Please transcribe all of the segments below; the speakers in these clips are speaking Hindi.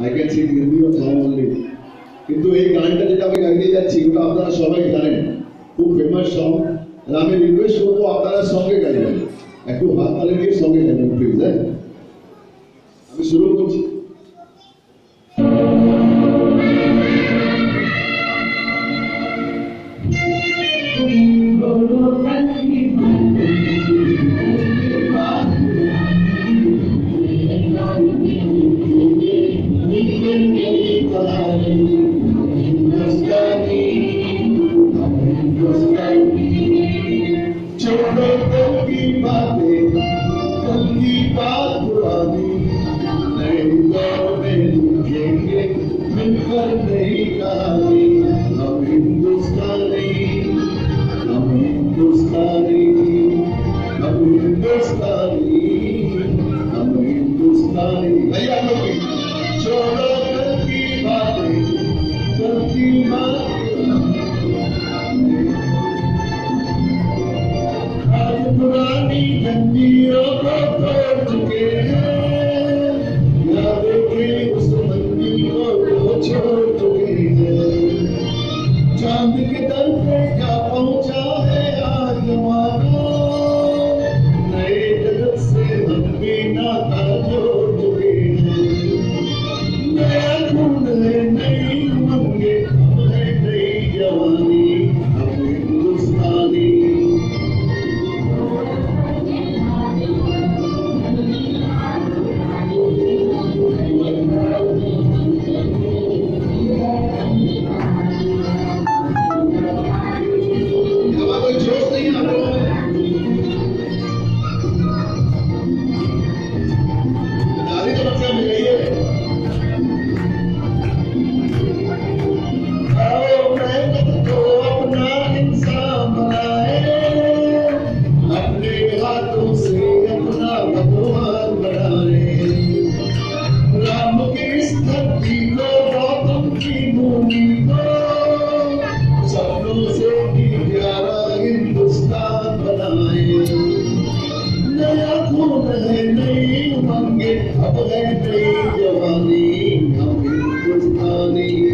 আই ক্যান সিং হিন্দি ও সাউন্ড কিন্তু এই গানটা যেটা আমি গাইতে যাচ্ছি, ওটা আপনারা সবাই জানেন। খুব ফেমাস সং আর আমি রিকোয়েস্ট করব আপনারা সঙ্গে গাইবেন। একটু হাত তালে দিয়ে সঙ্গে গাইবেন প্লিজ হ্যাঁ? আমি শুরু করছি। name.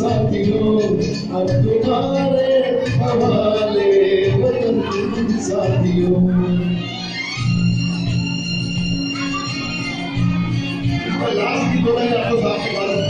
साथियों अब तुम्हारे हवाले वतन साथियों लास्ट की बोला आपको बात के बारे में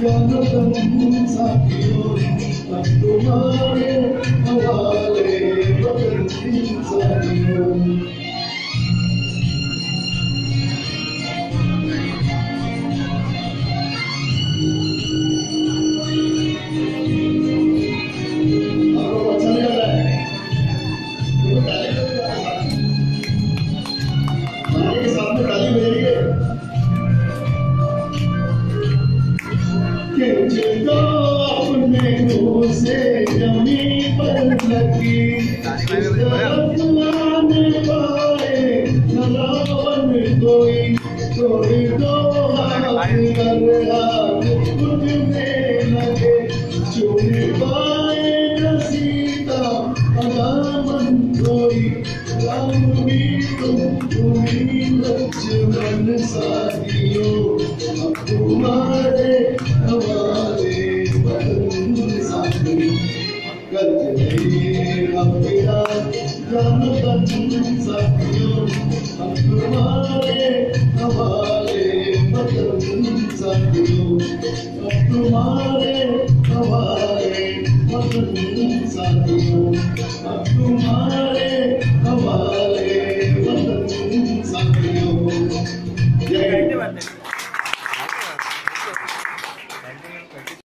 Your love, your love, your love, the love, Unido, unido, तुम्हारे हमारे साथियों अब तुम्हारे हमारे बदन साथियों तुम्हारे हमारे बदन साथियों